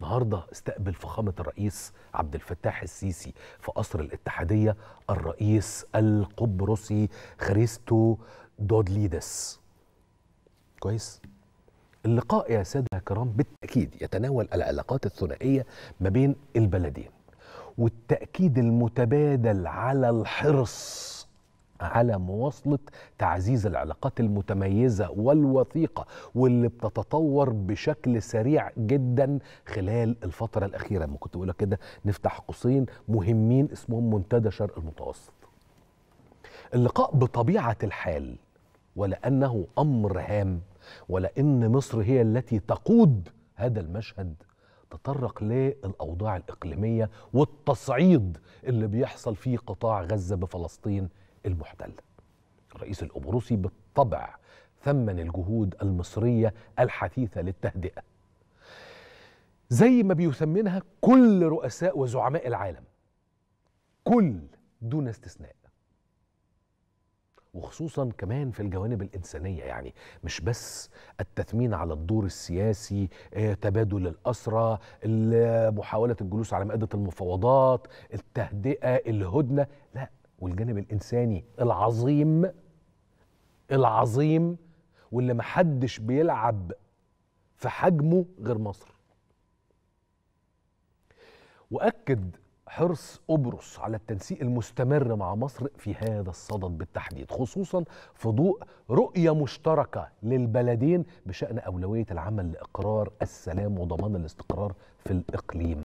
النهارده استقبل فخامة الرئيس عبد الفتاح السيسي في قصر الاتحادية الرئيس القبرصي خريستو دودليدس. كويس. اللقاء يا سادة الكرام بالتأكيد يتناول العلاقات الثنائية ما بين البلدين والتأكيد المتبادل على الحرص على مواصلة تعزيز العلاقات المتميزة والوثيقة واللي بتتطور بشكل سريع جدا خلال الفترة الأخيرة. ما كنت بقول كده نفتح قوسين مهمين اسمهم منتدى شرق المتوسط. اللقاء بطبيعة الحال ولأنه أمر هام ولأن مصر هي التي تقود هذا المشهد تطرق للأوضاع الإقليمية والتصعيد اللي بيحصل في قطاع غزة بفلسطين المحتله. الرئيس القبرصي بالطبع ثمن الجهود المصرية الحثيثة للتهدئة. زي ما بيثمنها كل رؤساء وزعماء العالم. كل دون استثناء. وخصوصا كمان في الجوانب الإنسانية يعني مش بس التثمين على الدور السياسي آه، تبادل الأسرى ال- محاولة الجلوس على مائدة المفاوضات التهدئة الهدنة لا والجانب الإنساني العظيم العظيم واللي محدش بيلعب في حجمه غير مصر. وأكد حرص قبرص على التنسيق المستمر مع مصر في هذا الصدد بالتحديد خصوصا في ضوء رؤية مشتركة للبلدين بشأن أولوية العمل لإقرار السلام وضمان الاستقرار في الإقليم.